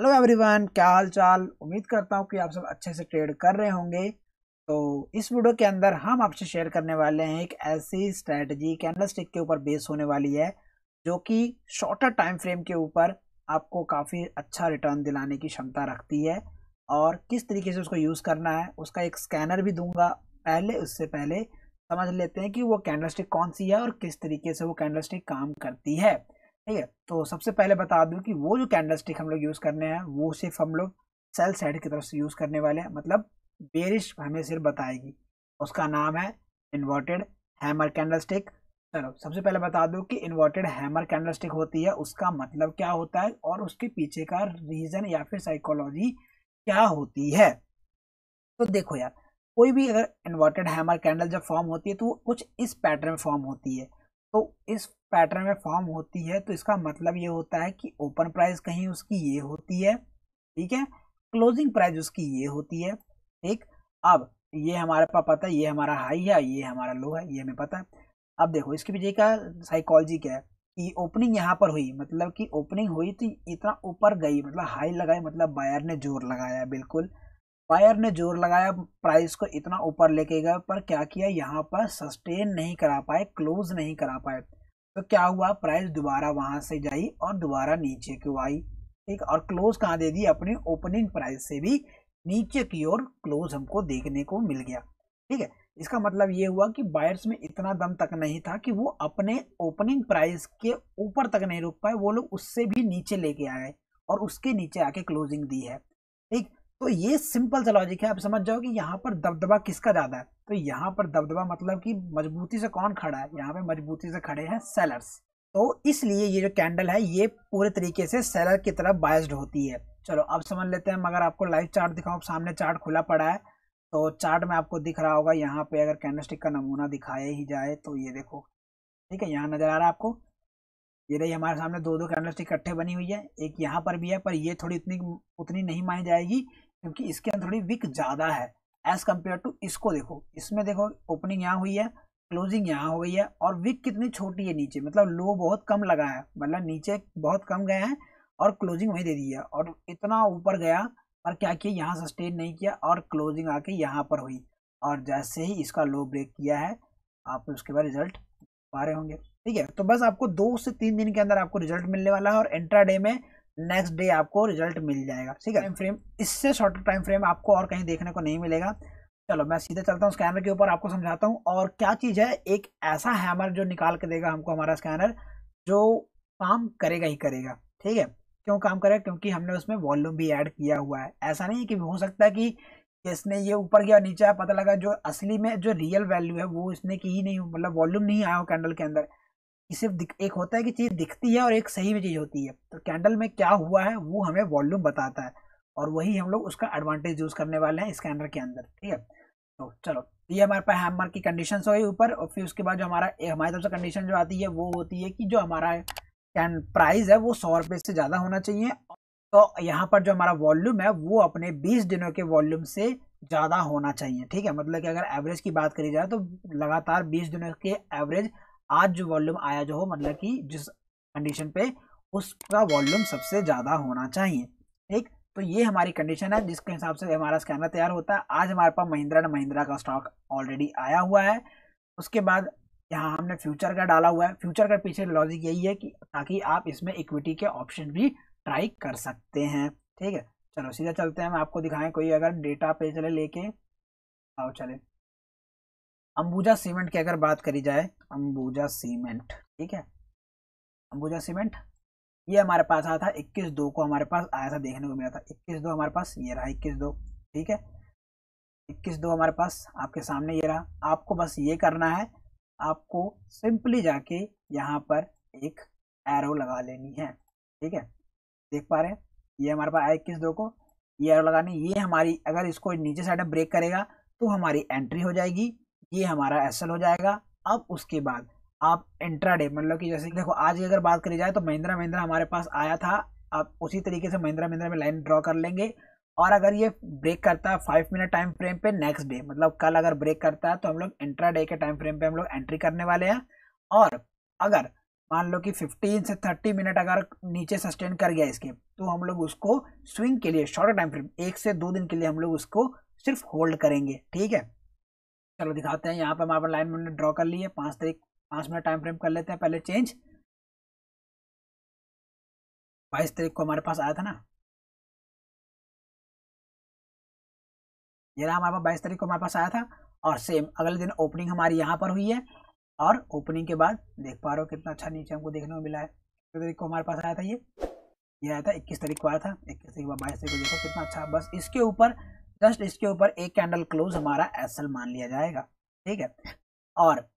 Hello everyone, क्या हाल चाल उम्मीद करता हूँ कि आप सब अच्छे से ट्रेड कर रहे होंगे। तो इस वीडियो के अंदर हम आपसे शेयर करने वाले हैं एक ऐसी स्ट्रेटजी कैंडल स्टिक के ऊपर बेस होने वाली है, जो कि शॉर्टर टाइम फ्रेम के ऊपर आपको काफ़ी अच्छा रिटर्न दिलाने की क्षमता रखती है और किस तरीके से उसको यूज़ करना है, उसका एक स्कैनर भी दूँगा। पहले, उससे पहले समझ लेते हैं कि वो कैंडल स्टिक कौन सी है और किस तरीके से वो कैंडल स्टिक काम करती है। ठीक है? तो सबसे पहले बता दूँ कि वो जो कैंडल स्टिक हम लोग यूज़ करने हैं, वो सिर्फ़ हम लोग सेल साइड की तरफ़ से यूज़ करने वाले हैं। मतलब बेरिश हमें सिर्फ़ बताएगी। उसका नाम है इन्वर्टेड हैमर कैंडल स्टिक चलो, सबसे पहले बता दूँ कि इन्वर्टेड हैमर कैंडल स्टिक होती है, उसका मतलब क्या होता है और उसके पीछे का रीज़न या फिर साइकोलॉजी क्या होती है? तो देखो यार, कोई भी अगर इन्वर्टेड हैमर कैंडल जब फॉर्म होती है तो कुछ इस पैटर्न में फॉर्म होती है। तो इस पैटर्न में फॉर्म होती है तो इसका मतलब ये होता है कि ओपन प्राइस कहीं उसकी ये होती है, ठीक है? क्लोजिंग प्राइस उसकी ये होती है, ठीक? अब ये हमारे पास पता है, ये हमारा हाई है, ये हमारा लो है, ये हमें पता है। अब देखो, इसके पीछे का साइकोलॉजी क्या है? कि ओपनिंग यहाँ पर हुई मतलब कि ओपनिंग हुई तो इतना ऊपर गई मतलब हाई लगाई मतलब बायर ने ज़ोर लगाया, बिल्कुल। बायर ने ज़ोर लगाया प्राइस को इतना ऊपर लेके गया पर क्या किया? यहाँ पर सस्टेन नहीं करा पाए क्लोज नहीं करा पाए। तो क्या हुआ? प्राइस दोबारा वहाँ से जाई और दोबारा नीचे क्यों आई? ठीक, और क्लोज कहाँ दे दी? अपने ओपनिंग प्राइस से भी नीचे की ओर क्लोज हमको देखने को मिल गया। ठीक है, इसका मतलब ये हुआ कि बायर्स में इतना दम तक नहीं था कि वो अपने ओपनिंग प्राइस के ऊपर तक नहीं रुक पाए, वो लोग उससे भी नीचे लेके आए और उसके नीचे आके क्लोजिंग दी है। ठीक तो ये सिंपल सा लॉजिक है, आप समझ जाओ कि यहाँ पर दबदबा किसका ज़्यादा है। तो यहाँ पर दबदबा मतलब कि मजबूती से कौन खड़ा है? यहाँ पे मजबूती से खड़े हैं सेलर्स तो इसलिए ये जो कैंडल है, ये पूरे तरीके से सेलर की तरफ़ बायस्ड होती है। चलो, अब समझ लेते हैं, मगर आपको लाइव चार्ट दिखाऊँ सामने चार्ट खुला पड़ा है। तो चार्ट में आपको दिख रहा होगा, यहाँ पे अगर कैंडलस्टिक का नमूना दिखाया ही जाए तो ये देखो। ठीक है, यहाँ नज़र आ रहा है आपको। ये रही हमारे सामने दो दो कैंडलस्टिक इकट्ठे बनी हुई है। एक यहाँ पर भी है, पर ये थोड़ी इतनी, उतनी नहीं मानी जाएगी, क्योंकि इसके अंदर थोड़ी विक ज़्यादा है। एज कंपेयर टू इसको देखो। इसमें देखो ओपनिंग यहाँ हुई है क्लोजिंग यहाँ हो गई है, और विक कितनी छोटी है नीचे। मतलब लो बहुत कम लगा है। मतलब नीचे बहुत कम गए हैं और क्लोजिंग वहीं दे दी है। और इतना ऊपर गया, पर क्या किया? यहाँ सस्टेन नहीं किया और क्लोजिंग आके यहाँ पर हुई। और जैसे ही इसका लो ब्रेक किया है, आप उसके बाद रिज़ल्ट पा रहे होंगे। ठीक है? तो बस आपको दो से तीन दिन के अंदर आपको रिज़ल्ट मिलने वाला है और इंट्रा डे में नेक्स्ट डे आपको रिज़ल्ट मिल जाएगा, ठीक है? टाइम फ्रेम इससे शॉर्टर टाइम फ्रेम आपको और कहीं देखने को नहीं मिलेगा। चलो, मैं सीधे चलता हूँ स्कैनर के ऊपर, आपको समझाता हूँ। और क्या चीज़ है? एक ऐसा हैमर जो निकाल के देगा हमको हमारा स्कैनर जो काम करेगा ही करेगा, ठीक है? क्यों काम करेगा क्योंकि हमने उसमें वॉल्यूम भी ऐड किया हुआ है। ऐसा नहीं कि हो सकता है कि इसने ये ऊपर गया नीचे पता लगा जो असली में जो रियल वैल्यू है, वो इसने की ही नहीं मतलब वॉल्यूम नहीं आया हो कैंडल के अंदर। सिर्फ़ एक होता है कि चीज़ दिखती है और एक सही में चीज़ होती है। तो कैंडल में क्या हुआ है, वो हमें वॉल्यूम बताता है और वही हम लोग उसका एडवांटेज यूज़ करने वाले हैं स्कैनर के अंदर, ठीक है? तो चलो, ये हमारे पास हैमर की कंडीशन हो ऊपर और फिर उसके बाद जो हमारा हमारी तरफ़ से कंडीशन जो आती है, वो होती है कि जो हमारा प्राइस है वो सौ रुपये से ज़्यादा होना चाहिए तो यहाँ पर जो हमारा वॉल्यूम है वो अपने बीस दिनों के वॉल्यूम से ज़्यादा होना चाहिए, ठीक है? मतलब कि अगर एवरेज की बात करी जाए तो लगातार बीस दिनों के एवरेज आज जो वॉल्यूम आया जो हो मतलब कि जिस कंडीशन पे, उसका वॉल्यूम सबसे ज़्यादा होना चाहिए। ठीक? तो ये हमारी कंडीशन है, जिसके हिसाब से हमारा स्कैनर तैयार होता है। आज हमारे पास महिंद्रा एंड महिंद्रा का स्टॉक ऑलरेडी आया हुआ है। उसके बाद यहाँ हमने फ्यूचर का डाला हुआ है। फ्यूचर का पीछे लॉजिक यही है कि, ताकि आप इसमें इक्विटी के ऑप्शन भी ट्राई कर सकते हैं। ठीक है? चलो, सीधा चलते हैं। मैं आपको दिखाएँ कोई अगर डेटा पे चले लेके। आओ, चले। अंबुजा सीमेंट की अगर बात करी जाए अंबुजा सीमेंट, ठीक है? अंबुजा सीमेंट, ये हमारे पास आया था इक्कीस दो को हमारे पास, आया था देखने को मिला था। इक्कीस दो हमारे पास, ये रहा इक्कीस दो, ठीक है? इक्कीस दो हमारे पास, आपके सामने ये रहा। आपको बस ये करना है, आपको सिंपली जाके यहाँ पर एक एरो लगा लेनी है, ठीक है? देख पा रहे हैं? ये हमारे पास आया इक्कीस दो को। ये एरो लगानी, ये हमारी, अगर इसको नीचे साइड में ब्रेक करेगा तो हमारी एंट्री हो जाएगी, ये हमारा एसएल हो जाएगा अब उसके बाद आप इंट्राडे मतलब कि जैसे देखो, आज की अगर बात करी जाए तो महिंद्रा महिंद्रा हमारे पास आया था। आप उसी तरीके से महिंद्रा महिंद्रा में लाइन ड्रॉ कर लेंगे। और अगर ये ब्रेक करता है फाइव मिनट टाइम फ्रेम पे नेक्स्ट डे मतलब कल अगर ब्रेक करता है तो हम लोग इंट्रा डे के टाइम फ्रेम पे हम लोग एंट्री करने वाले हैं। और अगर मान लो कि 15 से 30 मिनट अगर नीचे सस्टेन कर गया इसके तो हम लोग उसको स्विंग के लिए शॉर्ट टाइम फ्रेम एक से दो दिन के लिए हम लोग उसको सिर्फ़ होल्ड करेंगे, ठीक है? चलो दिखाते हैं, यहाँ पर हम अपन लाइन में ड्रॉ कर लिए, पाँच तारीख, पाँच मिनट टाइम फ्रेम कर लेते हैं, पहले चेंज बाईस तारीख को हमारे पास आया था ना? ये रहा हमारे पास बाईस तारीख को हमारे पास आया था, और सेम अगले दिन ओपनिंग हमारी यहाँ पर हुई है, और ओपनिंग के बाद देख पा रहे हो कितना अच्छा नीचे हमको देखने को मिला है। कितने तारीख को हमारे पास आया था ये ये आया था, इक्कीस तारीख को आया था, इक्कीस तारीख को बाईस तारीख को देखो कितना अच्छा बस इसके ऊपर जस्ट इसके ऊपर एक कैंडल क्लोज हमारा एसएल मान लिया जाएगा, ठीक है? और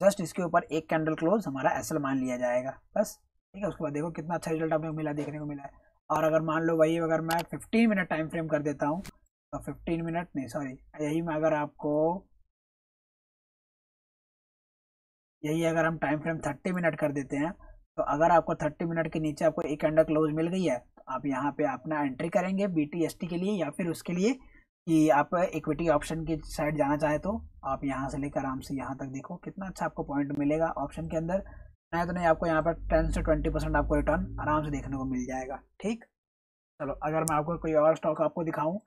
जस्ट इसके ऊपर एक कैंडल क्लोज हमारा एसएल मान लिया जाएगा, बस, ठीक है? उसके बाद देखो कितना अच्छा रिज़ल्ट आपने मिला, देखने को मिला है। और अगर मान लो वही अगर मैं 15 मिनट टाइम फ्रेम कर देता हूँ तो 15 मिनट नहीं सॉरी यही मैं अगर आपको यही अगर हम टाइम फ्रेम 30 मिनट कर देते हैं तो अगर आपको 30 मिनट के नीचे आपको एक अंडर क्लोज मिल गई है आप यहाँ पे अपना एंट्री करेंगे बी टी के लिए या फिर उसके लिए कि आप इक्विटी ऑप्शन की साइड जाना चाहें तो आप यहाँ से लेकर आराम से यहाँ तक देखो कितना अच्छा आपको पॉइंट मिलेगा ऑप्शन के अंदर। नहीं तो नहीं, आपको यहाँ पर टेन से ट्वेंटी परसेंट आपको रिटर्न आराम से देखने को मिल जाएगा, ठीक? चलो, अगर मैं आपको कोई और स्टॉक आपको दिखाऊँ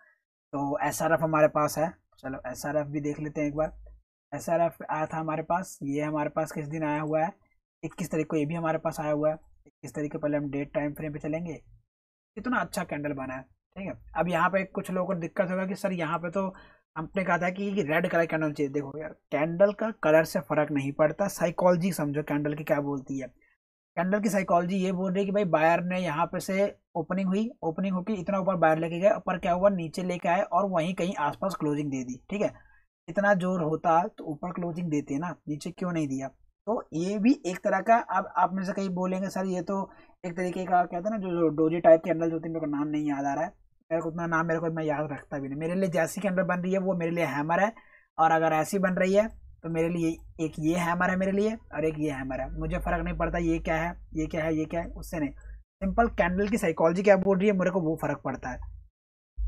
तो एसआरएफ हमारे पास है। चलो एसआरएफ भी देख लेते हैं एक बार। एसआरएफ आया था हमारे पास, ये हमारे पास किस दिन आया हुआ है? इक्कीस तारीख को ये भी हमारे पास आया हुआ है। इक्कीस तारीख को पहले हम डेट टाइम फ्रेम पे चलेंगे। कितना अच्छा कैंडल बना है, ठीक है? अब यहाँ पे कुछ लोगों को दिक्कत होगा कि, सर, यहाँ पे तो हमने कहा था कि रेड कलर कैंडल चाहिए। देखो यार कैंडल का कलर से फ़र्क नहीं पड़ता। साइकोलॉजी समझो कैंडल की क्या बोलती है। कैंडल की साइकोलॉजी ये बोल रही है कि भाई बायर ने यहाँ पे से ओपनिंग हुई ओपनिंग होकर इतना ऊपर बायर लेके गए, ऊपर क्या हुआ? नीचे लेके आए और वहीं कहीं आसपास क्लोजिंग दे दी, ठीक है? इतना ज़ोर होता तो ऊपर क्लोजिंग देते ना, नीचे क्यों नहीं दिया? तो ये भी एक तरह का, अब आप में से कहीं बोलेंगे, सर, ये तो एक तरीके का कहते हैं ना, जो डोजी टाइप कैंडल जो मेरे को नाम नहीं याद आ रहा है। मेरे को उतना नाम, मेरे को मैं याद रखता भी नहीं। मेरे लिए जैसी कैंडल बन रही है, वो मेरे लिए हैमर है। और अगर ऐसी बन रही है तो मेरे लिए एक ये हैमर है मेरे लिए और एक ये हैमर है। मुझे फ़र्क नहीं पड़ता, ये क्या है, ये क्या है, ये क्या है, उससे नहीं। सिंपल कैंडल की साइकोलॉजी क्या बोल रही है, मेरे को वो फ़र्क पड़ता है।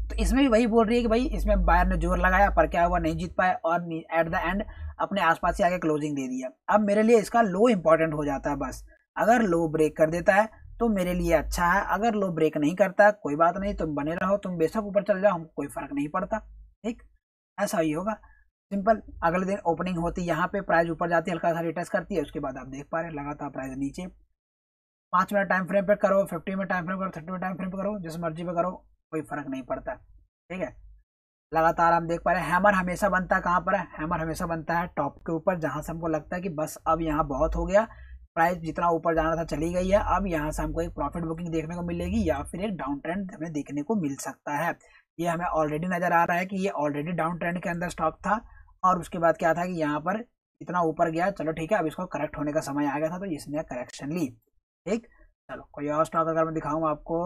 तो इसमें भी वही बोल रही है कि भाई, इसमें बायर ने ज़ोर लगाया, पर क्या हुआ, नहीं जीत पाए और एट द एंड अपने आसपास से आगे क्लोजिंग दे दिया। अब मेरे लिए इसका लो इंपॉर्टेंट हो जाता है बस। अगर लो ब्रेक कर देता है तो मेरे लिए अच्छा है। अगर लो ब्रेक नहीं करता, कोई बात नहीं, तुम बने रहो, तुम बेशक ऊपर चल जाओ, हमको कोई फ़र्क नहीं पड़ता। ठीक? ऐसा ही होगा। सिंपल अगले दिन ओपनिंग होती यहाँ पे प्राइस ऊपर जाती है हल्का सा रिटर्स करती है, उसके बाद आप देख पा रहे हैं, लगातार प्राइस नीचे। पाँच मिनट टाइम फ्रेम पे करो फिफ्टी मिनट टाइम फ्रेम करो थर्टी मिनट टाइम फ्रेम पे करो, जिस मर्ज़ी पे करो, कोई फ़र्क नहीं पड़ता। ठीक है? लगातार हम देख पा रहे हैं, हैमर हमेशा बनता है कहाँ पर है? हैमर हमेशा बनता है टॉप के ऊपर, जहाँ से हमको लगता है कि बस अब यहाँ बहुत हो गया। प्राइस जितना ऊपर जाना था चली गई है, अब यहाँ से हमको एक प्रॉफिट बुकिंग देखने को मिलेगी या फिर एक डाउन ट्रेंड हमें देखने को मिल सकता है। ये हमें ऑलरेडी नज़र आ रहा है कि ये ऑलरेडी डाउन ट्रेंड के अंदर स्टॉक था और उसके बाद क्या था कि यहाँ पर इतना ऊपर गया। चलो ठीक है, अब इसको करेक्ट होने का समय आ गया था तो इसने करेक्शन ली। ठीक, चलो कोई और स्टॉक अगर मैं दिखाऊँ आपको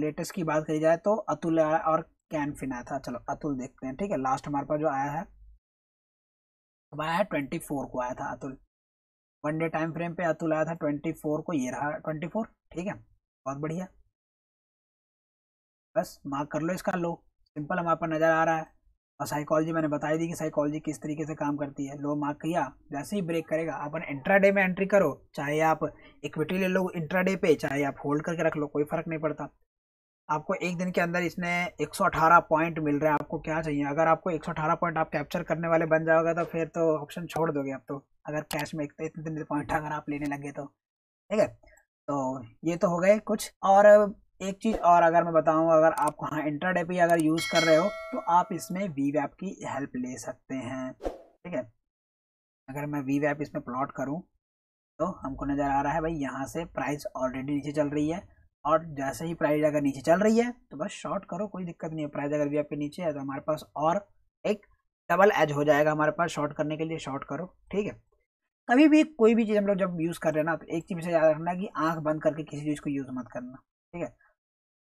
लेटेस्ट की बात करी जाए तो अतुल और कैनफिन आया था। चलो, अतुल देखते हैं, ठीक है? लास्ट हमारे पास जो आया है अब आया है ट्वेंटी फोर को आया था Atul. One day time frame पे अतुल आया था ट्वेंटी फोर को ये रहा ट्वेंटी फोर ठीक है? बहुत बढ़िया। बस मार्क कर लो इसका लो सिंपल हमारे पर नज़र आ रहा है। और साइकोलॉजी मैंने बताई दी कि साइकोलॉजी किस तरीके से काम करती है। लो मार्क किया, जैसे ही ब्रेक करेगा, अपन इंट्राडे में एंट्री करो, चाहे आप इक्विटी ले लो इंट्राडे पे, चाहे आप होल्ड करके रख लो, कोई फ़र्क नहीं पड़ता। आपको एक दिन के अंदर इसने 118 पॉइंट मिल रहा है। आपको क्या चाहिए? अगर आपको 118 पॉइंट आप कैप्चर करने वाले बन जाओगे तो फिर तो ऑप्शन छोड़ दोगे आप तो। अगर कैश में इतने इतने पॉइंट अगर आप लेने लगे तो। ठीक है? तो ये तो हो गए कुछ। और एक चीज़ और अगर मैं बताऊँ, अगर आप हाँ इंटरडे पे अगर यूज़ कर रहे हो तो आप इसमें वी वैप की हेल्प ले सकते हैं। ठीक है? अगर मैं वी वैप इसमें प्लॉट करूँ तो हमको नज़र आ रहा है भाई, यहाँ से प्राइस ऑलरेडी नीचे चल रही है। और जैसे ही प्राइस अगर नीचे चल रही है तो बस शॉर्ट करो, कोई दिक्कत नहीं है। प्राइस अगर भी आपके नीचे है तो हमारे पास और एक डबल एज हो जाएगा हमारे पास शॉर्ट करने के लिए शॉर्ट करो, ठीक है? कभी भी कोई भी चीज़ हम लोग जब यूज़ कर रहे हैं ना तो एक चीज़ से याद रखना कि आँख बंद करके किसी चीज़ को यूज़ मत करना, ठीक है?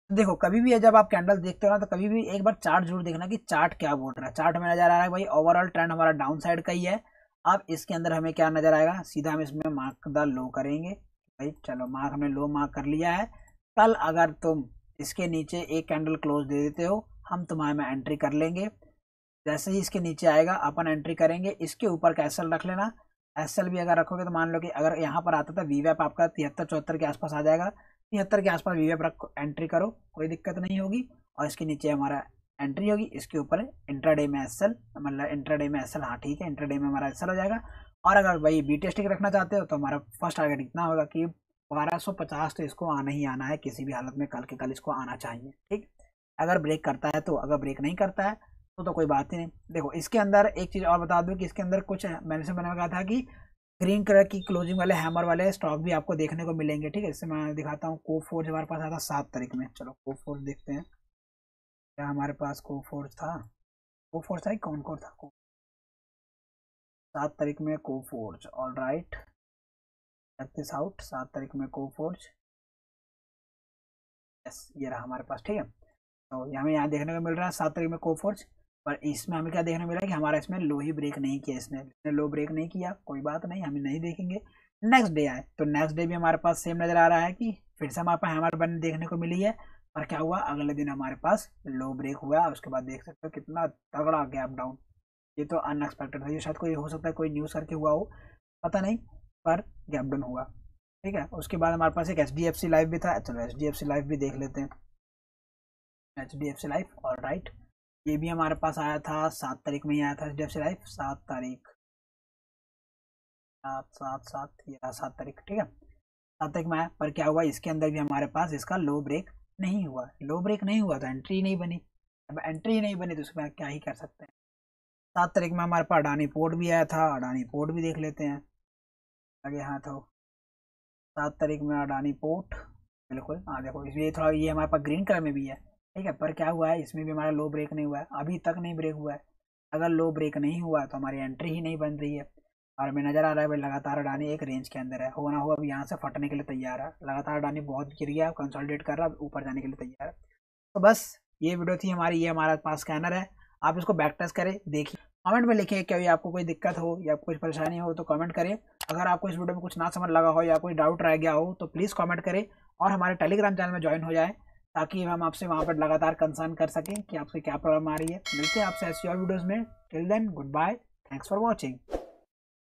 देखो, कभी भी जब आप कैंडल देखते हो ना तो कभी भी एक बार चार्ट ज़रूर देखना कि चार्ट क्या बोल रहा है। चार्ट में नज़र आ रहा है भाई ओवरऑल ट्रेंड हमारा डाउन साइड का ही है। अब इसके अंदर हमें क्या नज़र आएगा? सीधा हम इसमें मार्क द लो करेंगे। भाई, चलो मार्क हमने लो मार्क कर लिया है। कल अगर तुम इसके नीचे एक कैंडल क्लोज दे देते हो, हम तुम्हारे में एंट्री कर लेंगे। जैसे ही इसके नीचे आएगा, अपन एंट्री करेंगे। इसके ऊपर कैसल रख लेना। एसएल भी अगर रखोगे तो मान लो कि अगर यहाँ पर आता था वी वैप आपका तिहत्तर, चौहत्तर के आसपास आ जाएगा। तिहत्तर के आसपास वी वैप रख एंट्री करो, कोई दिक्कत नहीं होगी। और इसके नीचे हमारा एंट्री होगी। इसके ऊपर इंट्राडे में एस मतलब इंट्राडे में एस हाँ ठीक है इंट्राडे में हमारा एस हो जाएगा। और अगर भाई बी टेस्टिंग रखना चाहते हो तो हमारा फ़र्स्ट टारगेट इतना होगा कि बारह सौ पचास तो इसको आना ही आना है, किसी भी हालत में कल के कल इसको आना चाहिए, ठीक? अगर ब्रेक करता है तो अगर ब्रेक नहीं करता है तो तो कोई बात ही नहीं। देखो, इसके अंदर एक चीज़ और बता दूँ कि इसके अंदर कुछ, मैंने से मैंने कहा था कि ग्रीन कलर की क्लोजिंग वाले हैमर वाले स्टॉक भी आपको देखने को मिलेंगे, ठीक है? इससे मैं दिखाता हूँ को फोर्स हमारे पास आया था सात तारीख में। चलो को फोर्स देखते हैं। क्या हमारे पास को फोर्स था? को फोर्स था कौन कौन था? को सात तारीख में को फोर्स ऑल राइट छत्तीस आउट सात तारीख में को फोर्स यस ये रहा हमारे पास, ठीक है? तो हमें यहाँ देखने को मिल रहा है सात तारीख में को फोर्ज पर इसमें हमें क्या देखने को मिला कि हमारा इसमें लो ही ब्रेक नहीं किया इसने। इसने लो ब्रेक नहीं किया, कोई बात नहीं, हम नहीं देखेंगे। नेक्स्ट डे आए तो नेक्स्ट डे भी हमारे पास सेम नज़र आ रहा है कि फिर से हमारे पास, हमारे बन देखने को मिली है, पर क्या हुआ? अगले दिन हमारे पास लो ब्रेक हुआ, उसके बाद देख सकते हो कितना तगड़ा गैप डाउन ये तो अनएक्सपेक्टेड था, ये शायद कोई, हो सकता है कोई न्यूज़ करके हुआ हो, पता नहीं। पर गैप डाउन हुआ ठीक है? उसके बाद हमारे पास एक H D F C live भी था, चलो H D F C live भी देख लेते हैं। H D F C live और राइट ये भी हमारे पास आया था, सात तारीख में ही आया था H D F C life सात तारीख। सात सात सात, या सात तारीख, ठीक है? सात तारीख में आया, पर क्या हुआ? इसके अंदर भी हमारे पास इसका लो ब्रेक नहीं हुआ। लो ब्रेक नहीं हुआ तो एंट्री नहीं बनी। अब एंट्री नहीं बनी तो उसमें क्या ही कर सकते हैं? सात तारीख में हमारे पास अडानी पोर्ट भी आया था अडानी पोर्ट भी देख लेते हैं। आगे हाँ तो सात तारीख में अडानी पोर्ट, बिल्कुल। हाँ देखो ये थोड़ा, ये हमारे पास ग्रीन कलर में भी है, ठीक है? पर क्या हुआ है, इसमें भी हमारा लो ब्रेक नहीं हुआ है। अभी तक नहीं ब्रेक हुआ है। अगर लो ब्रेक नहीं हुआ तो हमारी एंट्री ही नहीं बन रही है। और हमें नज़र आ रहा है, भाई, लगातार अडानी एक रेंज के अंदर है। होना हो, अब यहाँ से फटने के लिए तैयार है। लगातार अडानी बहुत गिर गया कंसल्टेट कर रहा है ऊपर जाने के लिए तैयार है। तो बस, ये वीडियो थी हमारी, ये हमारे पास स्कैनर है। आप इसको बैक टेस्ट करें, देखिए। कमेंट में लिखें क्या आपको कोई दिक्कत हो या कोई परेशानी हो तो कमेंट करें। अगर आपको इस वीडियो में कुछ ना समझ लगा हो या कोई डाउट रह गया हो तो प्लीज़ कमेंट करें और हमारे टेलीग्राम चैनल में ज्वाइन हो जाए ताकि हम आपसे वहाँ पर लगातार कंसर्न कर सकें कि आपसे क्या प्रॉब्लम आ रही है। मिलते हैं आपसे ऐसी और वीडियोज़ में। Till then goodbye thanks for watching